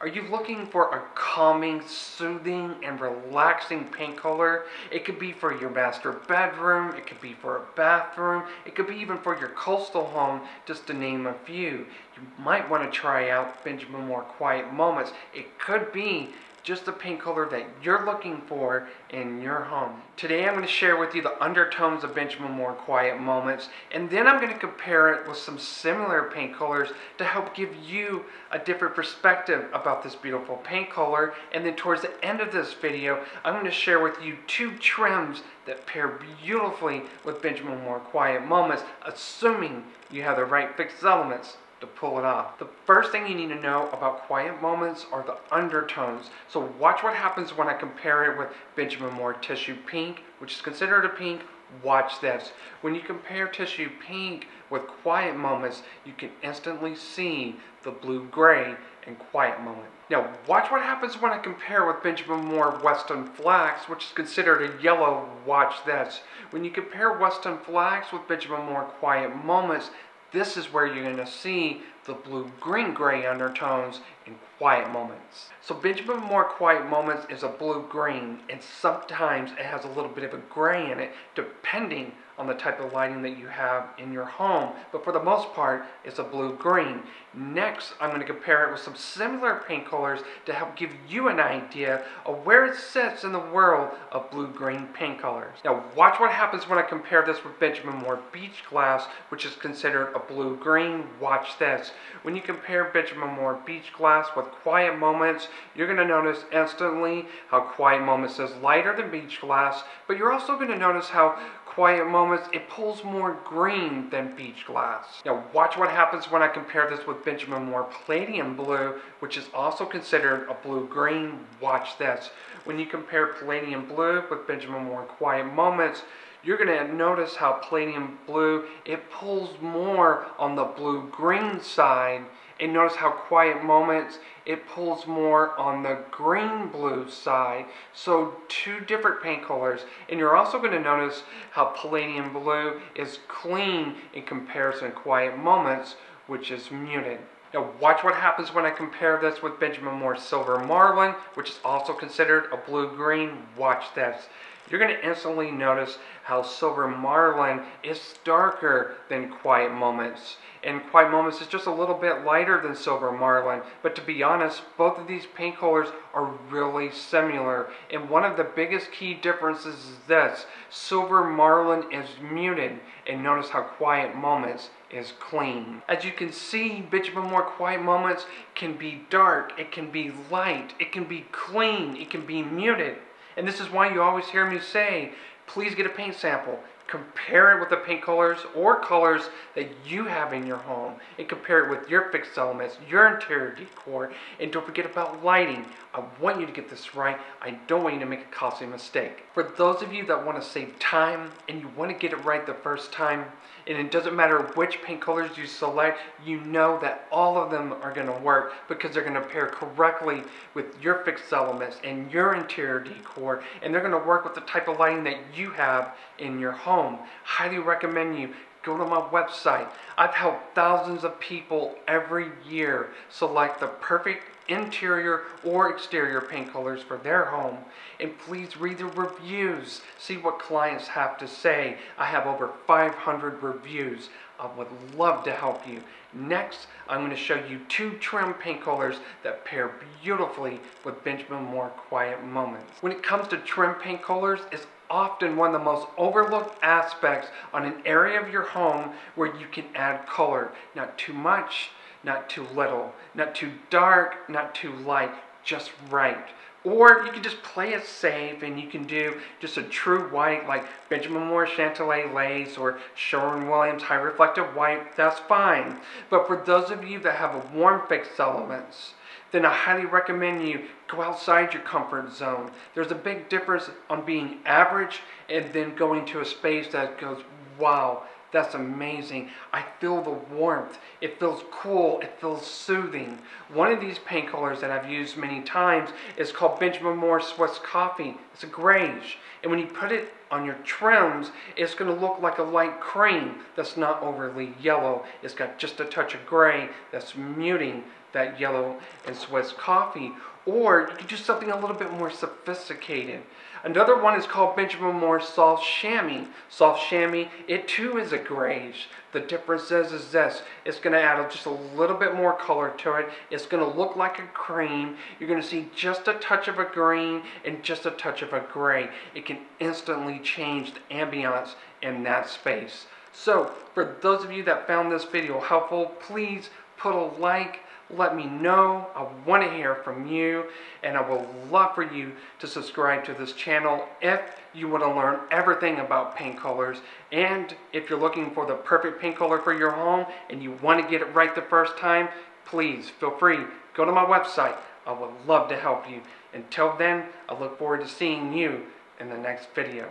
Are you looking for a calming, soothing, and relaxing paint color? It could be for your master bedroom, it could be for a bathroom, it could be even for your coastal home, just to name a few. You might want to try out Benjamin Moore Quiet Moments. It could be just the paint color that you're looking for in your home. Today I'm going to share with you the undertones of Benjamin Moore Quiet Moments and then I'm going to compare it with some similar paint colors to help give you a different perspective about this beautiful paint color and then towards the end of this video I'm going to share with you two trims that pair beautifully with Benjamin Moore Quiet Moments assuming you have the right fixed elements to pull it off. The first thing you need to know about quiet moments are the undertones. So watch what happens when I compare it with Benjamin Moore Tissue Pink, which is considered a pink. Watch this. When you compare Tissue Pink with Quiet Moments, you can instantly see the blue-gray and Quiet Moment. Now, watch what happens when I compare with Benjamin Moore Weston Flax, which is considered a yellow. Watch this. When you compare Weston Flax with Benjamin Moore Quiet Moments, this is where you're going to see the blue-green-gray undertones in quiet moments. So Benjamin Moore Quiet Moments is a blue-green and sometimes it has a little bit of a gray in it depending on the type of lighting that you have in your home. But for the most part, it's a blue-green. Next, I'm going to compare it with some similar paint colors to help give you an idea of where it sits in the world of blue-green paint colors. Now watch what happens when I compare this with Benjamin Moore Beach Glass, which is considered a blue-green. Watch this. When you compare Benjamin Moore Beach Glass with Quiet Moments, you're going to notice instantly how Quiet Moments is lighter than Beach Glass, but you're also going to notice how quiet moments, it pulls more green than beach glass. Now watch what happens when I compare this with Benjamin Moore Palladium Blue, which is also considered a blue-green. Watch this. When you compare Palladium Blue with Benjamin Moore Quiet Moments, you're going to notice how Palladium Blue, it pulls more on the blue-green side and notice how quiet moments it pulls more on the green blue side so two different paint colors and you're also going to notice how palladium blue is clean in comparison to quiet moments which is muted now watch what happens when I compare this with Benjamin Moore Silver Marlin, which is also considered a blue-green. Watch this. You're going to instantly notice how Silver Marlin is darker than Quiet Moments. And Quiet Moments is just a little bit lighter than Silver Marlin. But to be honest, both of these paint colors are really similar. And one of the biggest key differences is this. Silver Marlin is muted. And notice how Quiet Moments is clean. As you can see, Benjamin Moore Quiet Moments can be dark, it can be light, it can be clean, it can be muted. And this is why you always hear me say, please get a paint sample. Compare it with the paint colors or colors that you have in your home and compare it with your fixed elements, your interior decor, and don't forget about lighting. I want you to get this right. I don't want you to make a costly mistake. For those of you that want to save time and you want to get it right the first time, and it doesn't matter which paint colors you select, you know that all of them are going to work because they're going to pair correctly with your fixed elements and your interior decor, and they're going to work with the type of lighting that you have in your home home. Highly recommend you go to my website. I've helped thousands of people every year select the perfect interior or exterior paint colors for their home. And please read the reviews. See what clients have to say. I have over 500 reviews. I would love to help you. Next, I'm going to show you two trim paint colors that pair beautifully with Benjamin Moore Quiet Moments. When it comes to trim paint colors, it's often one of the most overlooked aspects on an area of your home where you can add color. Not too much, not too little, not too dark, not too light, just right. Or you can just play it safe and you can do just a true white like Benjamin Moore Chantilly Lace or Sherwin-Williams High Reflective White, that's fine. But for those of you that have a warm fixed elements, then I highly recommend you go outside your comfort zone. There's a big difference on being average and then going to a space that goes, wow, that's amazing. I feel the warmth. It feels cool. It feels soothing. One of these paint colors that I've used many times is called Benjamin Moore Swiss Coffee. It's a grayish. And when you put it on your trims, it's going to look like a light cream that's not overly yellow. It's got just a touch of gray that's muting that yellow and Swiss coffee. Or you could do something a little bit more sophisticated. Another one is called Benjamin Moore Soft Chamois. Soft Chamois, it too is a grayish. The difference is, is this, it's going to add just a little bit more color to it. It's going to look like a cream. You're going to see just a touch of a green and just a touch of a gray. It can instantly change the ambiance in that space. So, for those of you that found this video helpful, please put a like, let me know. I want to hear from you, and I would love for you to subscribe to this channel if you want to learn everything about paint colors. And if you're looking for the perfect paint color for your home and you want to get it right the first time, please feel free. Go to my website. I would love to help you. Until then, I look forward to seeing you in the next video.